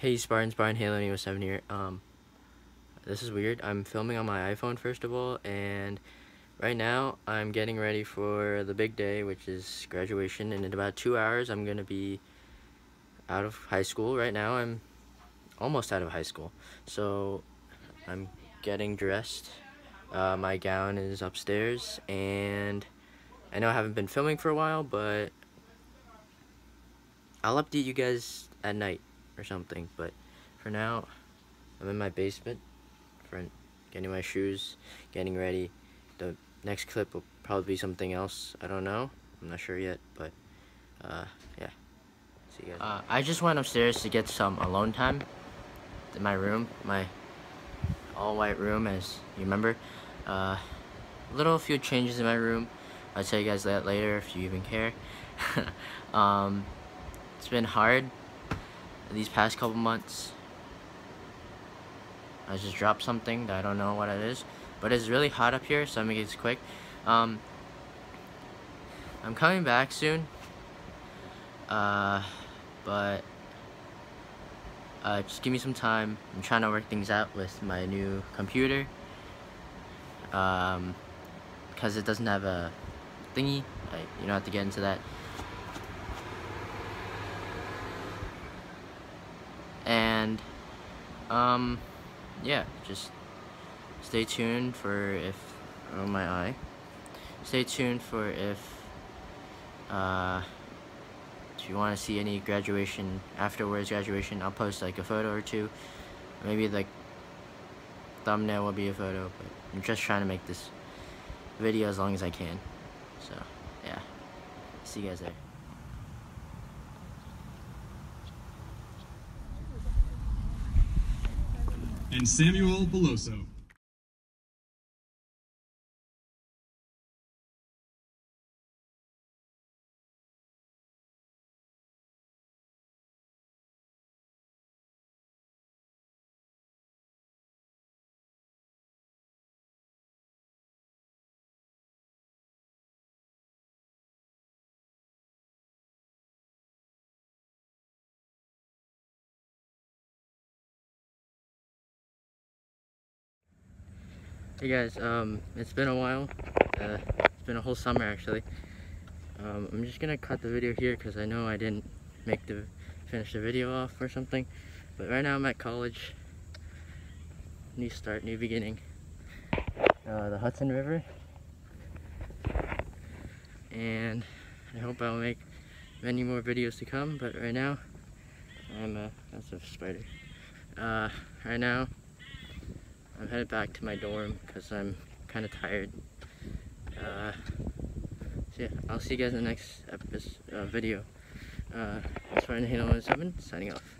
Hey Spartan, Spartan Halo Neo 7 here. Um, this is weird. I'm filming on my iPhone first of all, and right now I'm getting ready for the big day, which is graduation. And in about two hours, I'm gonna be out of high school. Right now, I'm almost out of high school, so I'm getting dressed. Uh, my gown is upstairs, and I know I haven't been filming for a while, but I'll update you guys at night or something. But for now, I'm in my basement, front, getting my shoes, getting ready. The next clip will probably be something else. I don't know. I'm not sure yet, but uh, yeah. See you guys. Uh, I just went upstairs to get some alone time in my room, my all-white room, as you remember. Uh, little few changes in my room. I'll tell you guys that later if you even care. um, it's been hard these past couple months. I just dropped something that I don't know what it is, but it's really hot up here, so I'm gonna get this quick. Um, I'm coming back soon, uh, but uh, just give me some time. I'm trying to work things out with my new computer, um, because it doesn't have a thingy. I, you don't have to get into that. And um yeah just stay tuned for if oh my eye. Stay tuned for if uh if you want to see any graduation afterwards graduation I'll post like a photo or two. Maybe like thumbnail will be a photo but I'm just trying to make this video as long as I can. So yeah. See you guys there and Samuel Beloso. Hey guys, um, it's been a while. Uh, it's been a whole summer actually. Um, I'm just gonna cut the video here because I know I didn't make the finish the video off or something. But right now I'm at college. New start, new beginning. Uh, the Hudson River. And I hope I'll make many more videos to come. But right now, I'm a that's a spider. Uh, right now I'm headed back to my dorm because I'm kind of tired. Uh, so yeah, I'll see you guys in the next episode, uh, video. Uh, Ryan Halo 7 signing off.